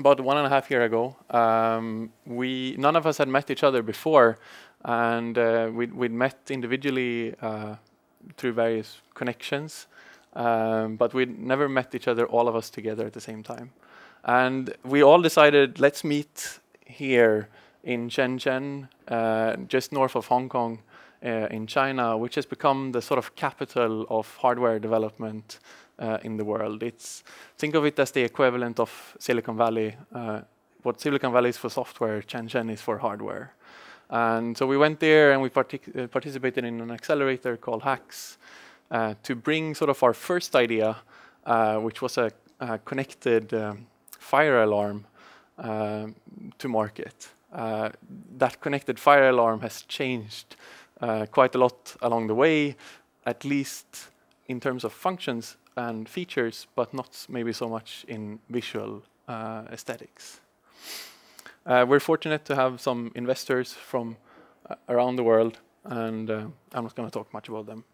about one and a half year ago, um, we none of us had met each other before, and uh, we'd, we'd met individually uh, through various connections, um, but we'd never met each other, all of us together at the same time. And we all decided, let's meet here in Shenzhen, uh, just north of Hong Kong, uh, in China, which has become the sort of capital of hardware development uh, in the world. It's think of it as the equivalent of Silicon Valley. Uh, what Silicon Valley is for software, Shenzhen is for hardware. And so we went there and we partic uh, participated in an accelerator called HAX uh, to bring sort of our first idea, uh, which was a, a connected um, fire alarm, um, to market. that connected fire alarm has changed uh, quite a lot along the way, at least in terms of functions and features, but not maybe so much in visual uh, aesthetics. Uh, we're fortunate to have some investors from uh, around the world, and uh, I'm not going to talk much about them.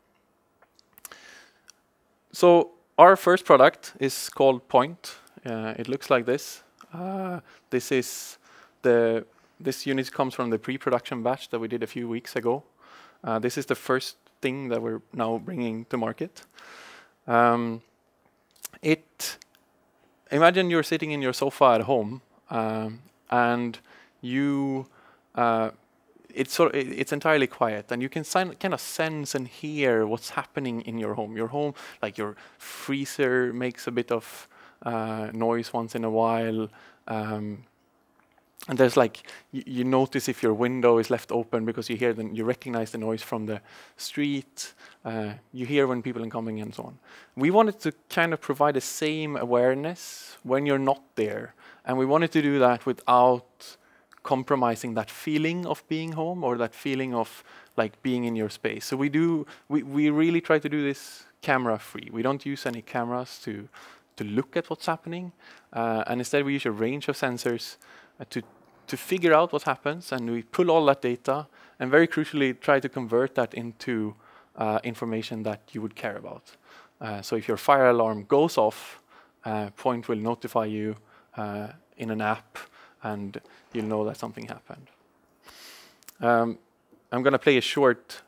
So our first product is called Point. Uh, it looks like this. this is the this unit comes from the pre-production batch that we did a few weeks ago. Uh, this is the first thing that we're now bringing to market. Um, it imagine you're sitting in your sofa at home um, and you uh, it's sort of, it's entirely quiet and you can kind of sense and hear what's happening in your home. Your home like your freezer makes a bit of uh, noise once in a while um, and there's like you notice if your window is left open because you hear the you recognize the noise from the street uh, you hear when people are coming and so on. We wanted to kind of provide the same awareness when you're not there. And we wanted to do that without compromising that feeling of being home or that feeling of like being in your space. So we do we, we really try to do this camera free. We don't use any cameras to to look at what's happening. Uh, and instead we use a range of sensors uh, to to figure out what happens, and we pull all that data, and very crucially, try to convert that into uh, information that you would care about. Uh, so if your fire alarm goes off, uh, Point will notify you uh, in an app, and you'll know that something happened. Um, I'm going to play a short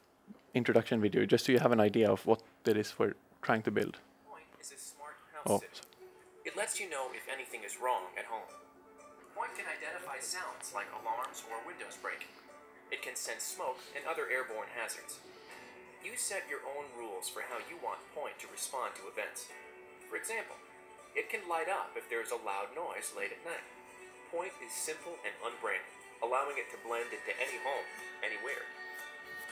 introduction video, just so you have an idea of what it is we're trying to build. Point is a smart house oh. It lets you know if anything is wrong at home. Point can identify sounds like alarms or windows breaking. It can sense smoke and other airborne hazards. You set your own rules for how you want Point to respond to events. For example, it can light up if there is a loud noise late at night. Point is simple and unbranded, allowing it to blend into any home, anywhere.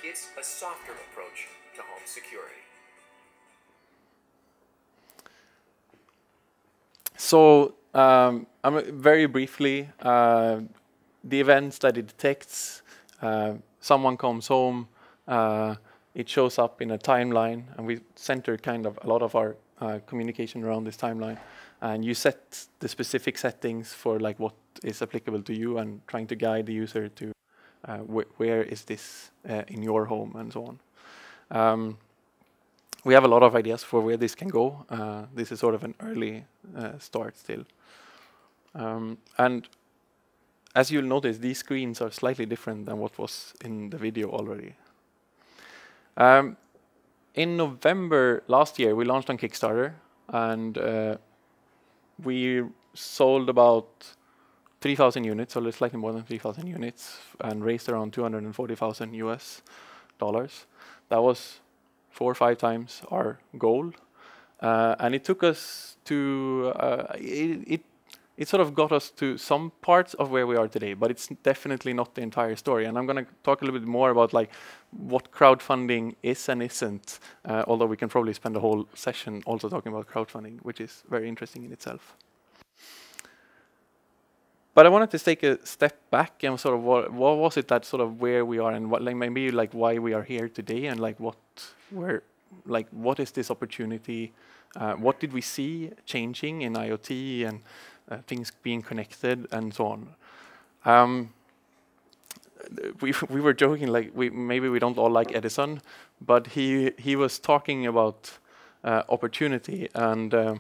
It's a softer approach to home security. So um, I'm very briefly, uh, the events that it detects, uh, someone comes home, uh, it shows up in a timeline, and we center kind of a lot of our uh, communication around this timeline. And you set the specific settings for like what is applicable to you, and trying to guide the user to uh, wh where is this uh, in your home, and so on. Um, we have a lot of ideas for where this can go. this is sort of an early start still. Um, and as you'll notice, these screens are slightly different than what was in the video already. Um, in November last year, we launched on Kickstarter, and uh, we sold about 3,000 units, or slightly more than 3,000 units, and raised around 240,000 US dollars. That was four or five times our goal. Uh, and it took us to, uh, it, it it sort of got us to some parts of where we are today, but it's definitely not the entire story. And I'm going to talk a little bit more about like what crowdfunding is and isn't, uh, although we can probably spend a whole session also talking about crowdfunding, which is very interesting in itself. But I wanted to take a step back and sort of what, what was it that sort of where we are and what like maybe like why we are here today and like what where like what is this opportunity? Uh, what did we see changing in IoT and uh, things being connected and so on. Um, we we were joking like we maybe we don't all like Edison, but he he was talking about uh, opportunity and uh,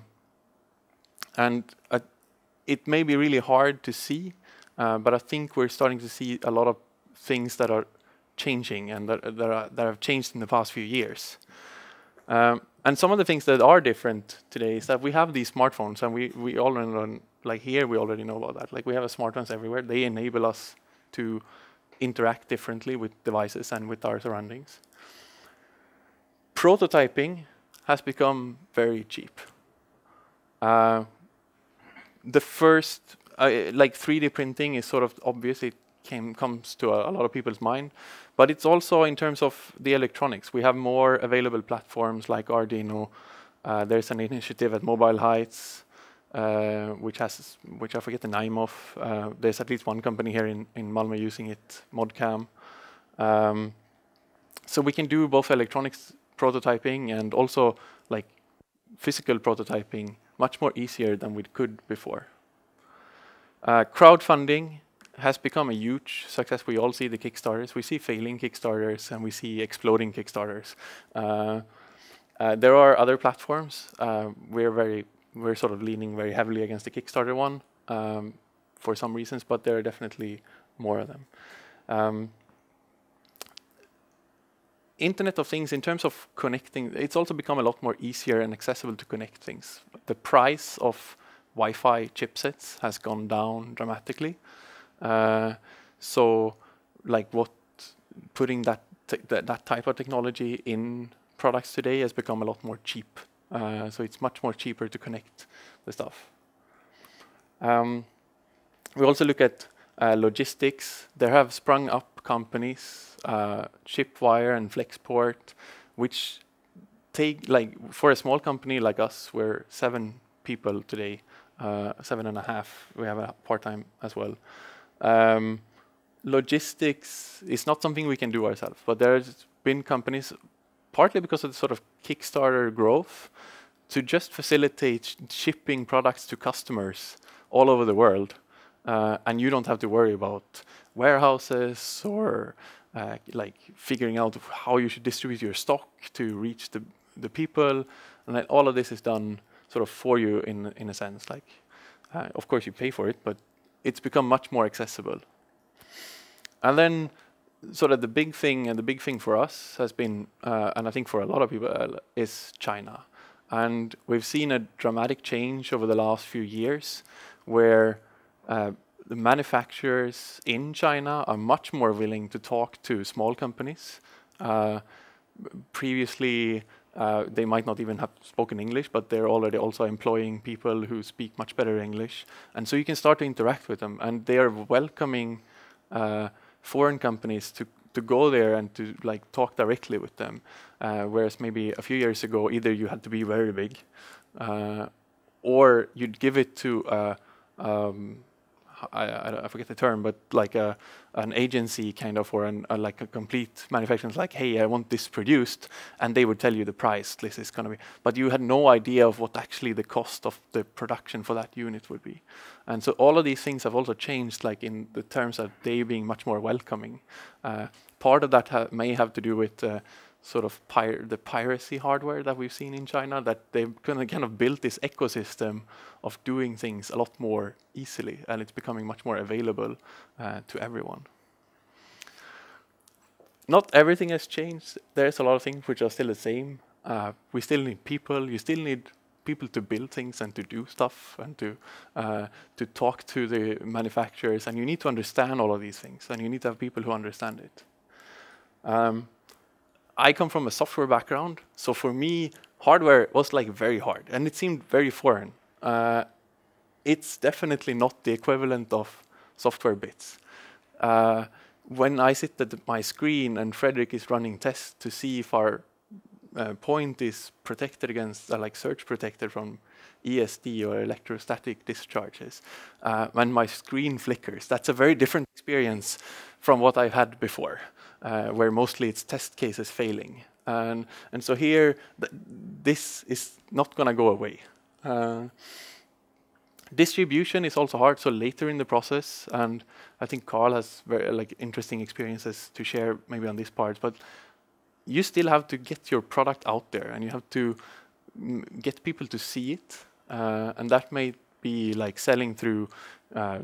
and it may be really hard to see, uh, but I think we're starting to see a lot of things that are changing and that, that, are, that have changed in the past few years. Um, and some of the things that are different today is that we have these smartphones, and we we already know, like here we already know about that. Like we have smartphones everywhere. They enable us to interact differently with devices and with our surroundings. Prototyping has become very cheap. Uh, the first, uh, like 3D printing is sort of obviously came comes to a, a, lot of people's mind, but it's also in terms of the electronics. We have more available platforms like Arduino. Uh, there's an initiative at Mobile Heights, uh, which has, which I forget the name of. Uh, there's at least one company here in in Malmö using it, Modcam. Um, so we can do both electronics prototyping and also like physical prototyping much more easier than we could before. Uh, crowdfunding has become a huge success. We all see the Kickstarters. We see failing Kickstarters and we see exploding Kickstarters. Uh, uh, there are other platforms. Uh, we're very, we're sort of leaning very heavily against the Kickstarter one um, for some reasons, but there are definitely more of them. Um, Internet of Things, in terms of connecting, it's also become a lot more easier and accessible to connect things. The price of Wi-Fi chipsets has gone down dramatically. Uh, so, like, what putting that, that that type of technology in products today has become a lot more cheap. Uh, so it's much more cheaper to connect the stuff. Um, we also look at uh, logistics. There have sprung up companies, uh, Shipwire and Flexport, which take like for a small company like us, we're seven people today, uh, seven and a half. We have a part time as well. Um, logistics is not something we can do ourselves, but there's been companies, partly because of the sort of Kickstarter growth, to just facilitate shipping products to customers all over the world. Uh, and you don't have to worry about warehouses or uh, like figuring out how you should distribute your stock to reach the, the people. And all of this is done sort of for you in, in a sense. Like, uh, of course, you pay for it, but it's become much more accessible. And then sort of the big thing, and the big thing for us has been, uh, and I think for a lot of people, uh, is China. And we've seen a dramatic change over the last few years where uh, the manufacturers in China are much more willing to talk to small companies. Uh, previously, uh, they might not even have spoken English, but they're already also employing people who speak much better English. And so you can start to interact with them. And they are welcoming uh, foreign companies to, to go there and to like talk directly with them. Uh, whereas maybe a few years ago, either you had to be very big uh, or you'd give it to um, I, I, forget the term, but like a, an agency kind of, or an, a, like a complete manufacturer, like, hey, I want this produced, and they would tell you the price this is going to be. But you had no idea of what actually the cost of the production for that unit would be. And so all of these things have also changed, like in the terms of they being much more welcoming. Uh, part of that ha may have to do with uh, sort of the piracy hardware that we've seen in China, that they've kind of, kind of built this ecosystem of doing things a lot more easily, and it's becoming much more available uh, to everyone. Not everything has changed. There's a lot of things which are still the same. Uh, we still need people. You still need people to build things and to do stuff and to uh, to talk to the manufacturers. And you need to understand all of these things, and you need to have people who understand it. Um, I come from a software background, so for me, hardware was like very hard, and it seemed very foreign. Uh, it's definitely not the equivalent of software bits. Uh, when I sit at my screen and Frederick is running tests to see if our uh, point is protected against, uh, like surge protected from ESD or electrostatic discharges, uh, when my screen flickers, that's a very different experience from what I've had before uh, where mostly it's test cases failing. And, and so here, th this is not going to go away. Uh, distribution is also hard, so later in the process, and I think Carl has very like interesting experiences to share maybe on this part, but you still have to get your product out there, and you have to get people to see it, uh, and that may be like selling through uh,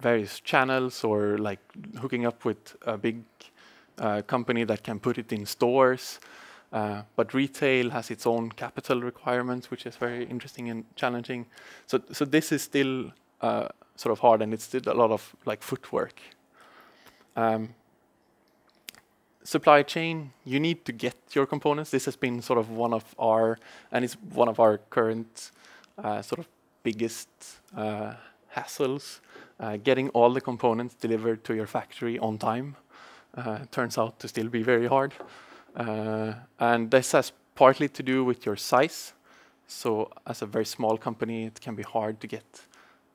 various channels or like hooking up with a big uh, company that can put it in stores. Uh, but retail has its own capital requirements, which is very interesting and challenging. So, so this is still uh, sort of hard, and it's still a lot of like footwork. Um, supply chain, you need to get your components. This has been sort of one of our, and it's one of our current uh, sort of biggest uh, hassles. Uh, getting all the components delivered to your factory on time turns out to still be very hard. Uh, and this has partly to do with your size. So as a very small company, it can be hard to get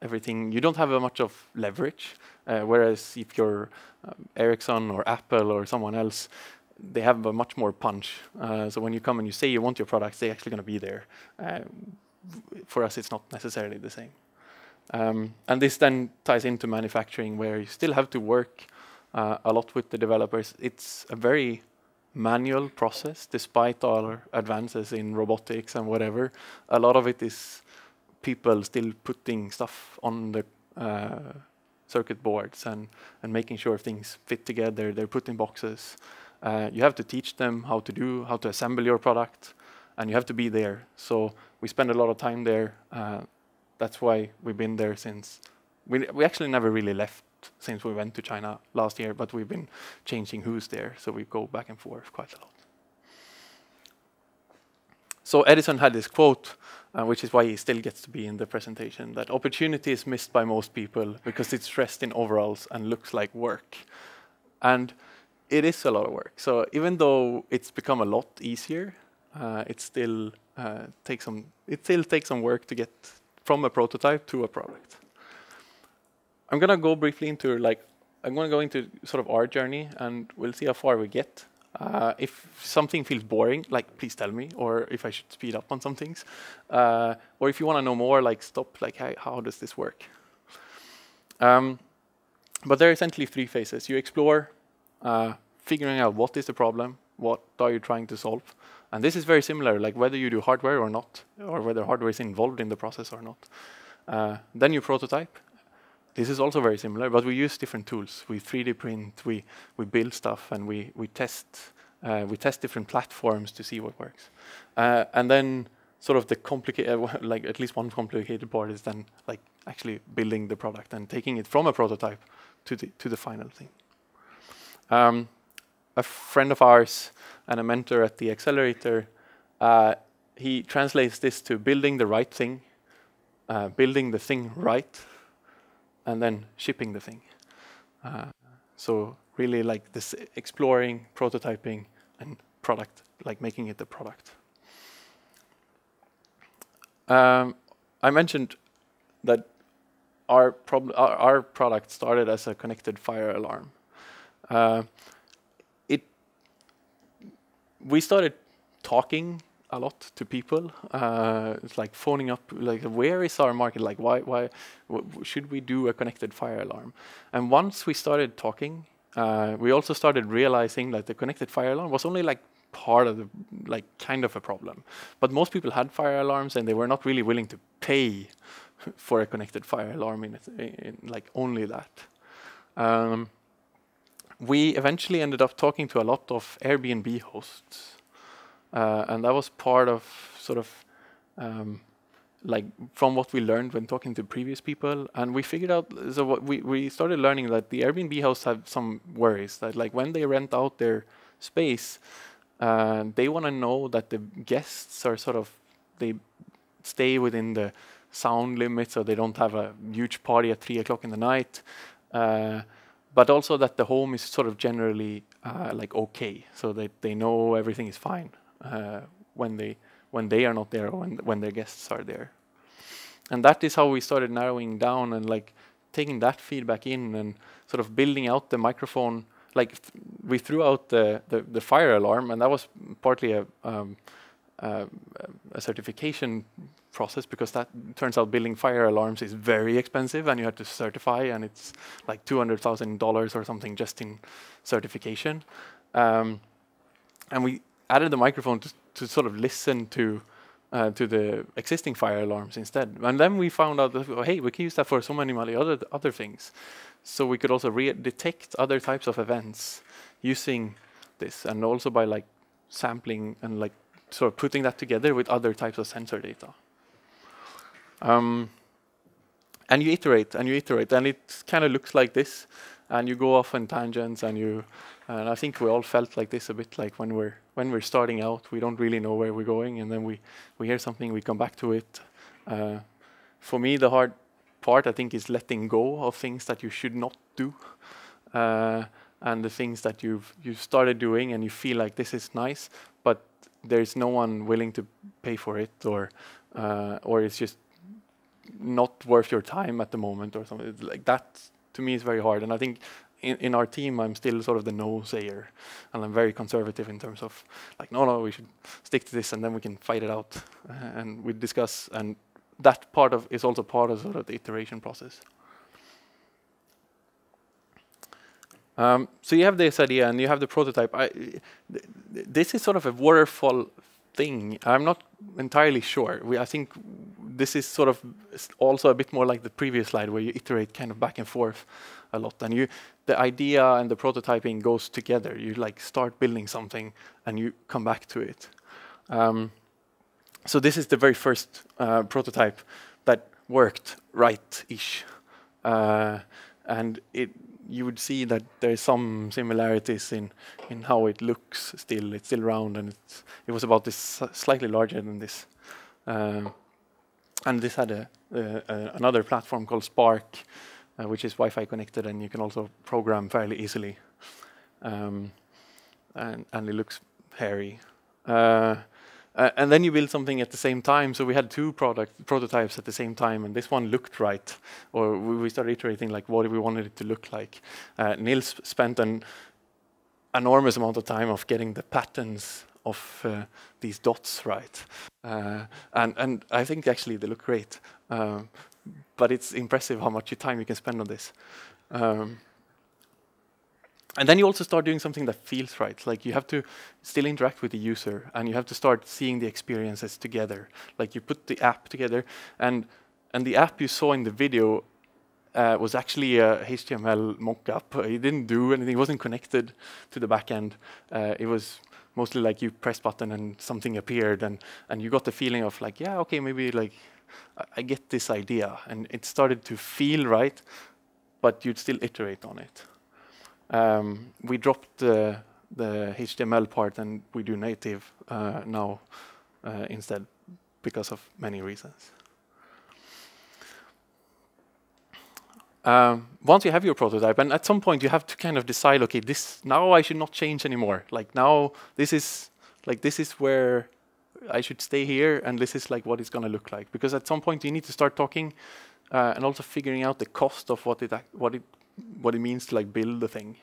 everything. You don't have a much of leverage. Uh, whereas if you're um, Ericsson or Apple or someone else, they have a much more punch. Uh, so when you come and you say you want your products, they're actually going to be there. Uh, for us, it's not necessarily the same. Um, and this then ties into manufacturing, where you still have to work uh, a lot with the developers. It's a very manual process, despite our advances in robotics and whatever. A lot of it is people still putting stuff on the uh, circuit boards and, and making sure things fit together. They're put in boxes. Uh, you have to teach them how to do, how to assemble your product, and you have to be there. So we spend a lot of time there. Uh, that's why we've been there since. We, we actually never really left since we went to China last year, but we've been changing who's there, so we go back and forth quite a lot. So Edison had this quote, uh, which is why he still gets to be in the presentation, that opportunity is missed by most people because it's dressed in overalls and looks like work. And it is a lot of work. So even though it's become a lot easier, uh, it still uh, takes some. It still takes some work to get from a prototype to a product. I'm gonna go briefly into like I'm gonna go into sort of our journey, and we'll see how far we get. Uh, if something feels boring, like please tell me, or if I should speed up on some things, uh, or if you want to know more, like stop, like hey, how does this work? Um, but there are essentially three phases. You explore, uh, figuring out what is the problem, what are you trying to solve, and this is very similar, like whether you do hardware or not, or whether hardware is involved in the process or not. Uh, then you prototype, this is also very similar, but we use different tools. We 3D print, we, we build stuff, and we, we test uh, we test different platforms to see what works. Uh, and then sort of the complicated, uh, like at least one complicated part is then like actually building the product and taking it from a prototype to the to the final thing. Um, a friend of ours and a mentor at the accelerator, uh, he translates this to building the right thing, uh, building the thing right, and then shipping the thing. Uh, so really like this exploring, prototyping, and product, like making it the product. Um, I mentioned that our, our, our, product started as a connected fire alarm. Uh, it we started talking a lot to people. Uh, it's like phoning up, like where is our market? Like why why should we do a connected fire alarm? And once we started talking, uh, we also started realizing that the connected fire alarm was only like part of the like kind of a problem. But most people had fire alarms and they were not really willing to pay for a connected fire alarm in, in like only that. Um, we eventually ended up talking to a lot of Airbnb hosts uh, and that was part of sort of um, like from what we learned when talking to previous people. And we figured out so what we, we started learning that the airbnb hosts have some worries that like when they rent out their space uh, they want to know that the guests are sort of they stay within the sound limits so they don't have a huge party at three o'clock in the night uh, but also that the home is sort of generally uh, like okay. So that they know everything is fine uh, when they when they are not there or when when their guests are there. And that is how we started narrowing down and like taking that feedback in and sort of building out the microphone. Like we threw out the, the, the fire alarm, and that was partly a um, uh, a certification process because that turns out building fire alarms is very expensive and you have to certify and it's like two hundred thousand dollars or something just in certification. Um, and we added the microphone to, to sort of listen to uh, to the existing fire alarms instead. And then we found out that, hey, we can use that for so many other, other things. So we could also detect other types of events using this and also by like sampling and like sort of putting that together with other types of sensor data. Um, and you iterate and you iterate and it kind of looks like this and you go off on tangents and you and I think we all felt like this a bit like when we're when we're starting out we don't really know where we're going. And then we we hear something we come back to it. Uh, for me the hard part I think is letting go of things that you should not do. Uh, and the things that you've you started doing and you feel like this is nice but there's no one willing to pay for it or uh, or it's just not worth your time at the moment or something. Like that to me is very hard and I think in, in our team I'm still sort of the no sayer and I'm very conservative in terms of like no no we should stick to this and then we can fight it out uh, and we discuss and that part of is also part of sort of the iteration process. Um, so you have this idea and you have the prototype. I, th this is sort of a waterfall thing. I'm not entirely sure. We, I think this is sort of also a bit more like the previous slide where you iterate kind of back and forth a lot. And you, the idea and the prototyping goes together. You like start building something and you come back to it. Um, so this is the very first uh, prototype that worked right-ish. Uh, and it, you would see that there's some similarities in, in how it looks still. It's still round and it was about this slightly larger than this. Uh, and this had a, another platform called Spark, uh, which is Wi-Fi connected, and you can also program fairly easily. Um, and, and it looks hairy. Uh, and then you build something at the same time. So we had two product prototypes at the same time, and this one looked right. Or we, we started iterating like what we wanted it to look like. Uh, Nils spent an enormous amount of time of getting the patterns of uh, these dots right. Uh, and, and I think actually they look great. Um, but it's impressive how much time you can spend on this. Um, and then you also start doing something that feels right. Like you have to still interact with the user, and you have to start seeing the experiences together. Like you put the app together, and and the app you saw in the video uh, was actually a HTML mockup. Uh, it didn't do anything. It wasn't connected to the backend. Uh, it was mostly like you press button and something appeared, and and you got the feeling of like, yeah, okay, maybe like I, I get this idea, and it started to feel right, but you'd still iterate on it. Um, we dropped the, the HTML part and we do native uh, now uh, instead because of many reasons. Um, once you have your prototype, and at some point you have to kind of decide, okay, this now I should not change anymore. Like now, this is like this is where I should stay here, and this is like what it's going to look like. Because at some point you need to start talking uh, and also figuring out the cost of what it what it what it means to like build the thing.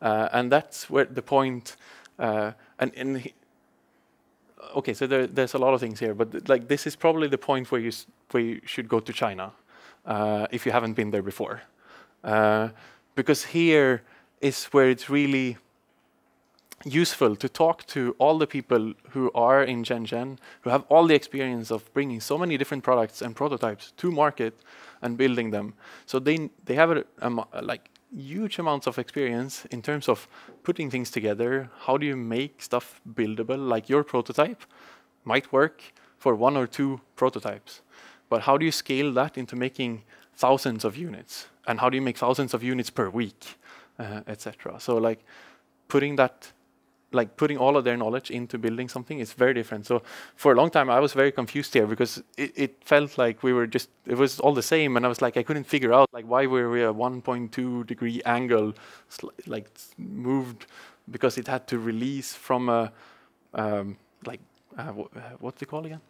Uh, and that's where the point, uh, and, and okay, so there, there's a lot of things here, but like this is probably the point where you where you should go to China uh, if you haven't been there before, uh, because here is where it's really useful to talk to all the people who are in Shenzhen, who have all the experience of bringing so many different products and prototypes to market and building them. So they they have a, a, like huge amounts of experience in terms of putting things together. How do you make stuff buildable? Like your prototype might work for one or two prototypes, but how do you scale that into making thousands of units? And how do you make thousands of units per week, uh, etc. So like putting that like putting all of their knowledge into building something is very different. So for a long time, I was very confused here because it, it felt like we were just it was all the same, and I was like I couldn't figure out like why were we a 1.2 degree angle like moved because it had to release from a um, like uh, uh, what's it called again?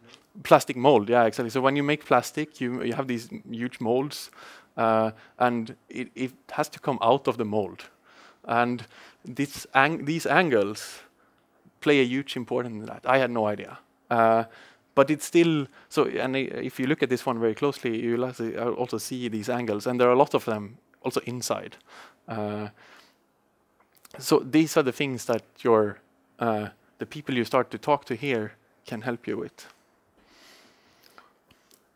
Plastic mold. Yeah, exactly. So when you make plastic, you you have these huge molds, uh, and it, it has to come out of the mold. And this ang these angles play a huge importance in that. I had no idea. Uh, but it's still so. And if you look at this one very closely, you'll uh, also see these angles, and there are a lot of them also inside. Uh, so these are the things that your uh, the people you start to talk to here can help you with.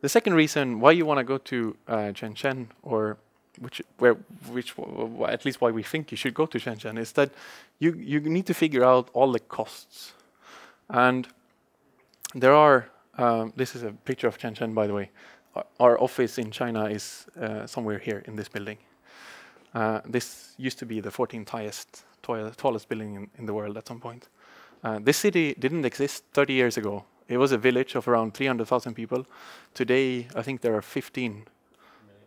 the second reason why you want to go to uh, or which where which at least why we think you should go to Shenzhen, is that you you need to figure out all the costs, and there are. Um, this is a picture of Shenzhen, by the way. Our, office in China is uh, somewhere here in this building. Uh, this used to be the 14th highest, tallest building in, in, the world at some point. Uh, this city didn't exist 30 years ago. It was a village of around 300,000 people. Today, I think there are 15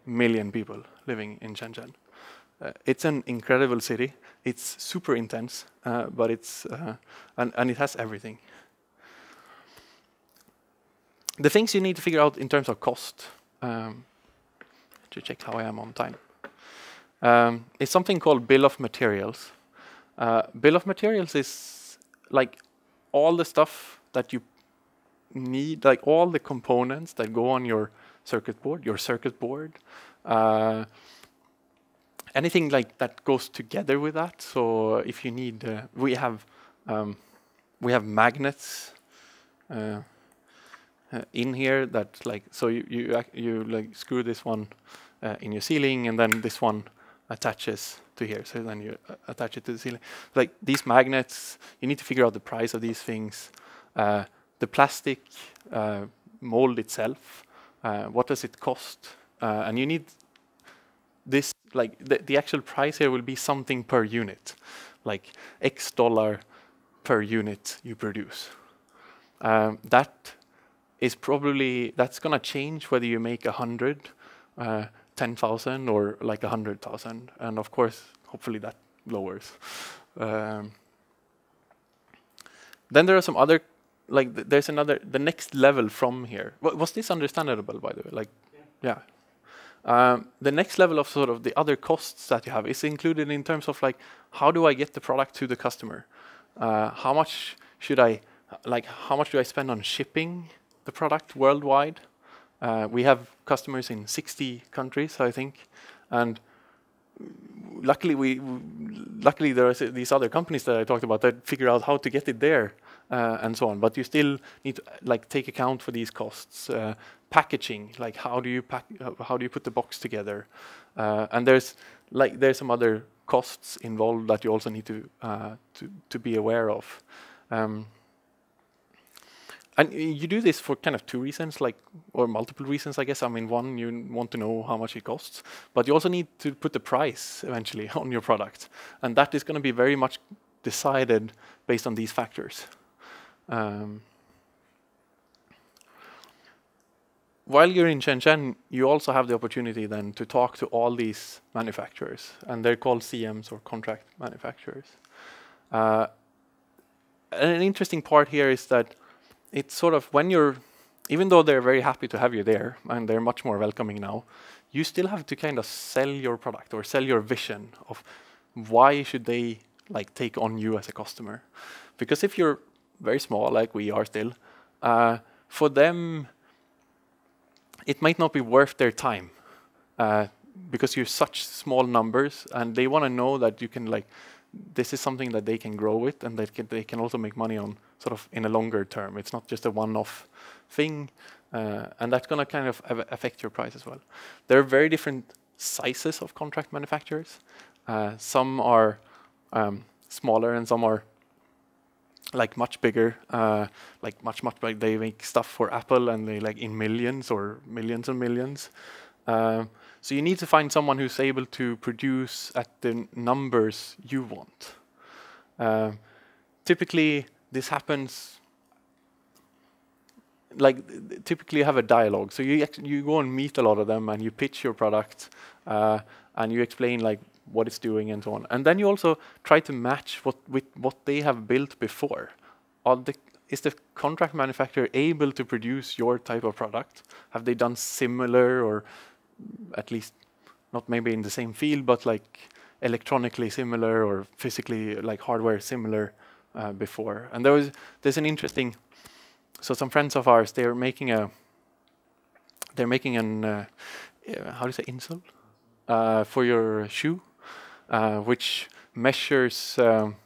million people living in Shenzhen. Uh, it's an incredible city. It's super intense, uh, but it's uh, and, and it has everything. The things you need to figure out in terms of cost. Um, to check how I am on time. Um, is something called bill of materials. Uh, bill of materials is like all the stuff that you need like all the components that go on your circuit board, your circuit board, uh, anything like that goes together with that. So if you need, uh, we have um, we have magnets uh, uh in here that like so you you you like screw this one uh, in your ceiling and then this one attaches to here. So then you uh, attach it to the ceiling. Like these magnets, you need to figure out the price of these things the plastic mold itself, what does it cost? Uh, and you need this, like the, the actual price here will be something per unit, like X dollar per unit you produce. Um, that is probably, that's going to change whether you make a hundred, uh, 10,000 or like a hundred thousand. And of course, hopefully that lowers. Um, then there are some other like th there's another the next level from here. W was this understandable by the way? Like, yeah. yeah. Um, the next level of sort of the other costs that you have is included in terms of like how do I get the product to the customer? Uh, how much should I like? How much do I spend on shipping the product worldwide? Uh, we have customers in 60 countries, I think, and luckily we luckily there are these other companies that I talked about that figure out how to get it there uh, and so on. But you still need to like take account for these costs. Uh, packaging, like how do you pack, uh, how do you put the box together? Uh, and there's like there's some other costs involved that you also need to uh, to to be aware of. Um, and you do this for kind of two reasons, like or multiple reasons, I guess. I mean, one, you want to know how much it costs, but you also need to put the price eventually on your product, and that is going to be very much decided based on these factors. Um, while you're in Shenzhen, you also have the opportunity then to talk to all these manufacturers, and they're called CMs or contract manufacturers. Uh, an interesting part here is that it's sort of when you're, even though they're very happy to have you there, and they're much more welcoming now, you still have to kind of sell your product or sell your vision of why should they like take on you as a customer. Because if you're very small, like we are still, uh, for them, it might not be worth their time uh, because you're such small numbers, and they want to know that you can like this is something that they can grow with, and that can, they can also make money on sort of in a longer term. It's not just a one-off thing, uh, and that's going to kind of affect your price as well. There are very different sizes of contract manufacturers. Uh, some are um, smaller, and some are like much bigger, uh, like much much like they make stuff for Apple and they like in millions or millions and millions. Uh, so you need to find someone who's able to produce at the numbers you want. Uh, typically, this happens like typically you have a dialogue. So you you go and meet a lot of them and you pitch your product uh, and you explain like what it's doing and so on. And then you also try to match what with what they have built before. The, is the contract manufacturer able to produce your type of product? Have they done similar or at least not maybe in the same field, but like electronically similar or physically like hardware similar uh, before? And there was there's an interesting. So some friends of ours they're making a. They're making an uh, how do you say insole uh, for your shoe, which measures um,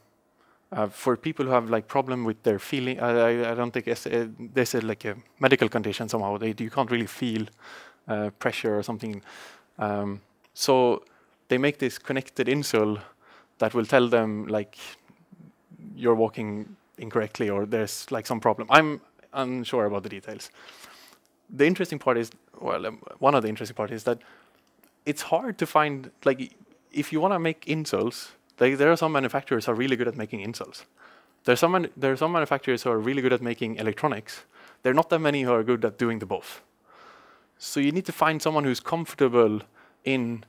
uh, for people who have like problem with their feeling, I, I don't think uh, there's a, like a medical condition somehow. They, you can't really feel uh, pressure or something. Um, so they make this connected insole that will tell them like you're walking incorrectly or there's like some problem. I'm unsure about the details. The interesting part is, well, um, one of the interesting part is that it's hard to find like if you want to make insoles, like there are some manufacturers who are really good at making insoles. There's some there are some manufacturers who are really good at making electronics. There are not that many who are good at doing the both. So you need to find someone who's comfortable in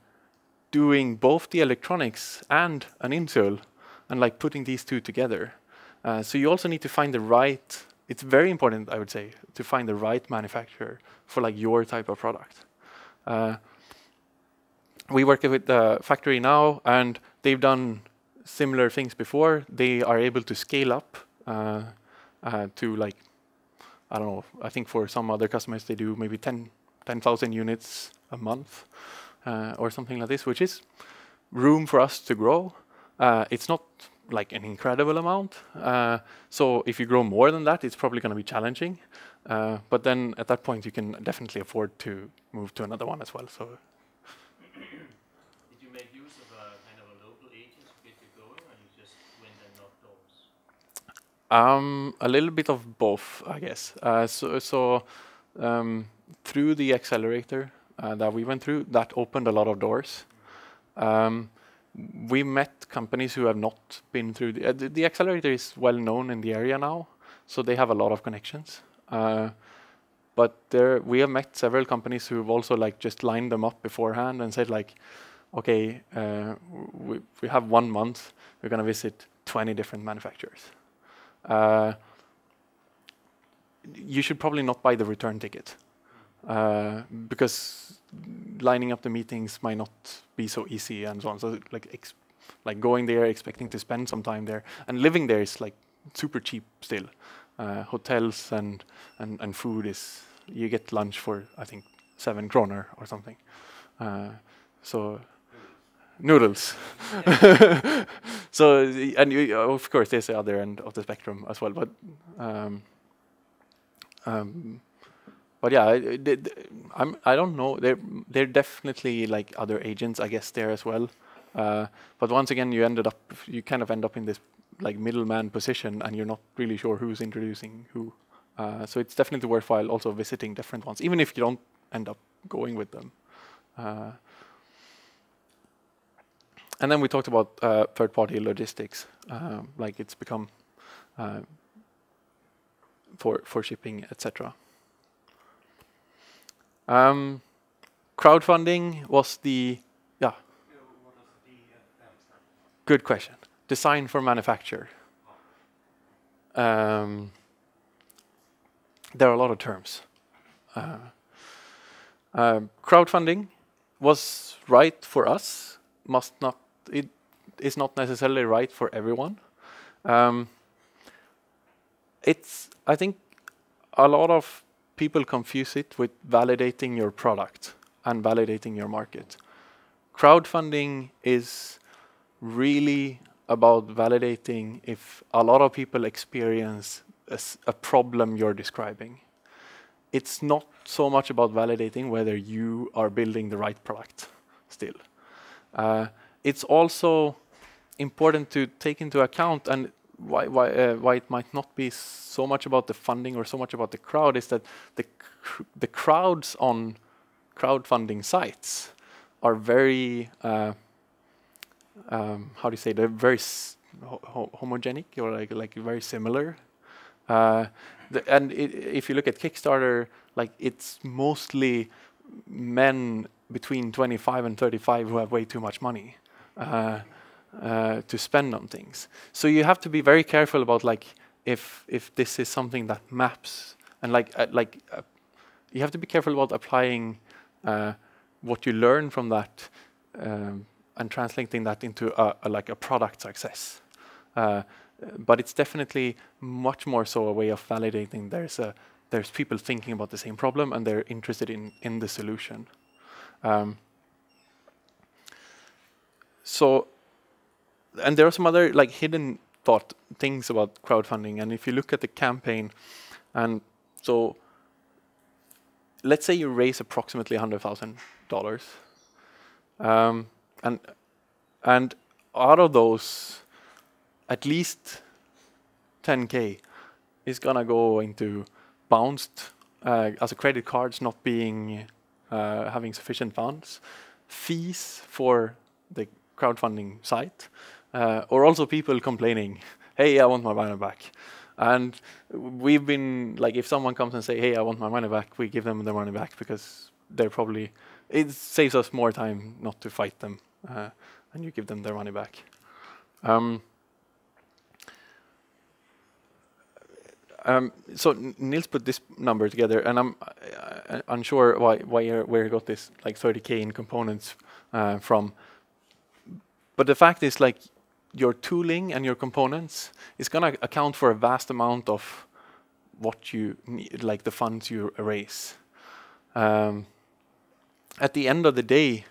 doing both the electronics and an insole and like putting these two together. Uh, so you also need to find the right, it's very important, I would say, to find the right manufacturer for like your type of product. Uh, we work with the factory now and they've done similar things before. They are able to scale up uh, uh to like, I don't know, I think for some other customers they do maybe 10 10,000 units a month uh, or something like this, which is room for us to grow. Uh, it's not like an incredible amount. Uh, so if you grow more than that, it's probably going to be challenging. Uh, but then at that point, you can definitely afford to move to another one as well. So. Did you make use of a kind of a local agent to get you going, or you just went and knocked doors? Um, a little bit of both, I guess. Uh, so, so um, through the accelerator uh, that we went through, that opened a lot of doors. Um, we met companies who have not been through the, uh, the, the accelerator is well known in the area now, so they have a lot of connections. Uh, but there, we have met several companies who've also like just lined them up beforehand and said like, okay, uh, we, we have one month, we're going to visit 20 different manufacturers. Uh, you should probably not buy the return ticket uh, because lining up the meetings might not be so easy and so on. So like like going there, expecting to spend some time there, and living there is like super cheap still. Uh, hotels and, and and food is you get lunch for I think seven kroner or something. Uh, so noodles. so and you, of course there's the other end of the spectrum as well, but. Um, um, but yeah, I, I'm I don't know. There there definitely like other agents, I guess, there as well. Uh, but once again, you ended up you kind of end up in this like middleman position, and you're not really sure who's introducing who. Uh, so it's definitely worthwhile also visiting different ones, even if you don't end up going with them. Uh, and then we talked about uh, third-party logistics, um, like it's become uh, for for shipping, etc. Um, crowdfunding was the yeah. Good question. Design for manufacture. Um, there are a lot of terms. Uh, uh, crowdfunding was right for us. Must not. It is not necessarily right for everyone. Um, it's. I think a lot of people confuse it with validating your product and validating your market. Crowdfunding is really about validating if a lot of people experience a, a, problem you're describing. It's not so much about validating whether you are building the right product still. Uh, it's also important to take into account, and why why uh, why it might not be so much about the funding or so much about the crowd is that the cr the crowds on crowdfunding sites are very uh, um, how do you say they're very ho homogenic or like like very similar. Uh, and it, if you look at Kickstarter, like it's mostly men between 25 and 35 who have way too much money. Uh, uh, to spend on things. So you have to be very careful about like if if this is something that maps and like uh, like uh, you have to be careful about applying uh, what you learn from that um, and translating that into a, a, like a product success. Uh, but it's definitely much more so a way of validating there's a there's people thinking about the same problem and they're interested in in the solution. Um, so and there are some other like hidden thought things about crowdfunding. And if you look at the campaign, and so let's say you raise approximately hundred thousand dollars, um, and and out of those, at least 10k is gonna go into bounced uh, as a credit cards not being uh, having sufficient funds, fees for the crowdfunding site, uh, or also people complaining, "Hey, I want my money back." And we've been like, if someone comes and say, "Hey, I want my money back," we give them their money back because they're probably it saves us more time not to fight them, uh, and you give them their money back. Um, um, so Nils put this number together, and I'm uh, unsure why, why where he got this like 30k in components uh, from. But the fact is, like, your tooling and your components is going to account for a vast amount of what you need, like the funds you erase. Um, at the end of the day,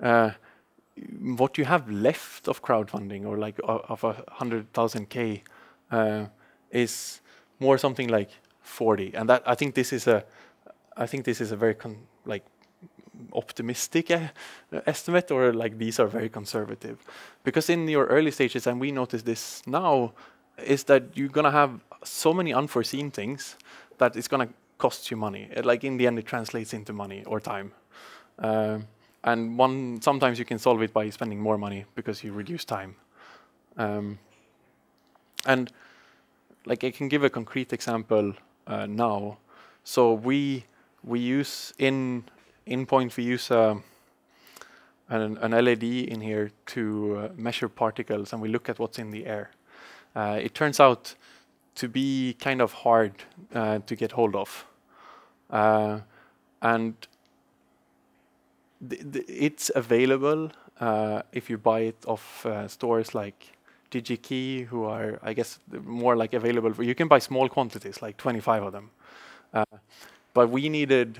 uh, what you have left of crowdfunding or like uh, of a hundred thousand k uh, is more something like 40 and that i think this is a i think this is a very like optimistic uh, estimate or like these are very conservative? Because in your early stages and we notice this now is that you're going to have so many unforeseen things that it's going to cost you money. It, like in the end it translates into money or time. Uh, and one sometimes you can solve it by spending more money because you reduce time. Um, and like I can give a concrete example uh, now. So we we use in in point we use uh, an, an LED in here to uh, measure particles, and we look at what's in the air. Uh, it turns out to be kind of hard uh, to get hold of, uh, and it's available if you buy it off stores like DigiKey, who are, I guess, more like available for, you can buy small quantities, like 25 of them. Uh, but we needed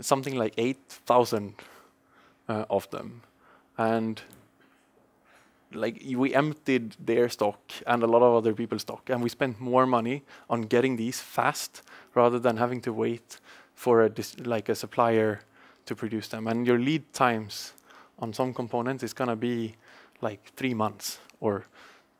something like 8,000 uh, of them. And like we emptied their stock and a lot of other people's stock, and we spent more money on getting these fast rather than having to wait for a like a supplier to produce them. And your lead times on some components is gonna be like three months or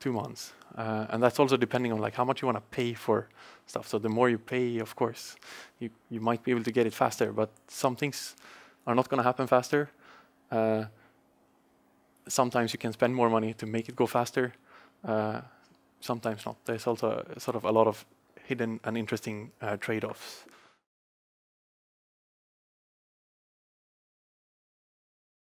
two months. Uh, and that's also depending on like how much you want to pay for stuff. So the more you pay, of course, you, you might be able to get it faster, but some things are not going to happen faster. Uh, sometimes you can spend more money to make it go faster. Uh, sometimes not. There's also sort of a lot of hidden and interesting uh, trade-offs.